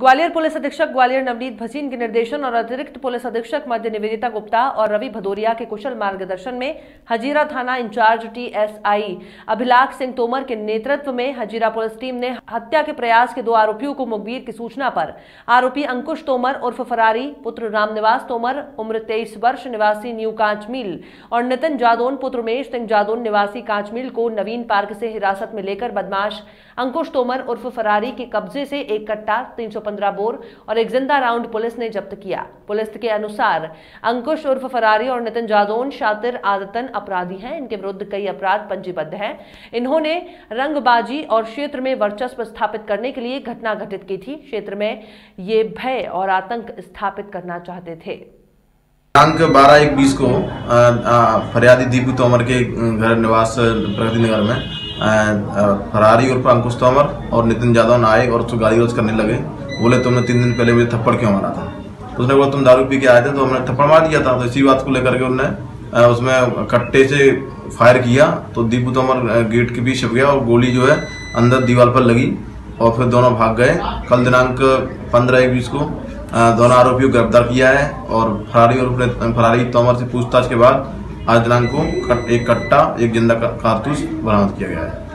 Gwalior police अधीक्षक ग्वालियर नवनीत भसीन के निर्देशन और अतिरिक्त पुलिस अधीक्षक मध्य निवेदिता गुप्ता और रवि भदौरिया के कुशल मार्गदर्शन में हजीरा थाना in charge TSI Abhilakh Singh Tomar के नेतृत्व में हजीरा पुलिस टीम ने हत्या के प्रयास के दो आरोपियों को मुखबिर की सूचना पर आरोपी अंकुश तोमर उर्फ़ फरारी, पुत्र रामनिवास तोमर, उम्र तेईस वर्ष, निवासी न्यू कांचमील और नितिन जादौन, पुत्र उमेश सिंह जादौन, निवासी कांचमील को नवीन पार्क से हिरासत में लेकर बदमाश अंकुश तोमर उर्फ़ फरारी के कब्जे से एक कट्टा, तीन सौ 115 बोर और एक ज़िंदा राउंड पुलिस ने जब्त किया। पुलिस के अनुसार, अंकुश उर्फ़ फरारी और नितिन जादौन, शातिर आदतन अपराधी हैं। इनके विरुद्ध कई अपराध पंजीबद्ध हैं। इन्होंने रंगबाजी और क्षेत्र में वर्चस्व स्थापित करने के लिए घटना घटित की थी। क्षेत्र में ये भय और आतंक स्थापित करना चाहते थे। दिनांक बारह एक बीस को फरियादी दीपू तोमर के घर निवास, प्रगति नगर में फरारी उर्फ़ अंकुश तोमर और नितिन यादव आए और उसको गाली रोज करने लगे। बोले, तुमने तीन दिन पहले मुझे थप्पड़ क्यों मारा था? तो उसने बोला, तुम दारू पी के आए थे तो हमने थप्पड़ मार दिया था। तो इसी बात को लेकर के उन्होंने उसमें कट्टे से फायर किया। तो दीपू तोमर गेट के बीच गया और गोली जो है अंदर दीवार पर लगी और फिर दोनों भाग गए। कल दिनांक पंद्रह एक बीस को दोनों आरोपियों को गिरफ़्तार किया है और फरारी और फरारी तोमर से पूछताछ के बाद आज दिनांक को एक कट्टा, एक ज़िंदा कारतूस बरामद किया गया है।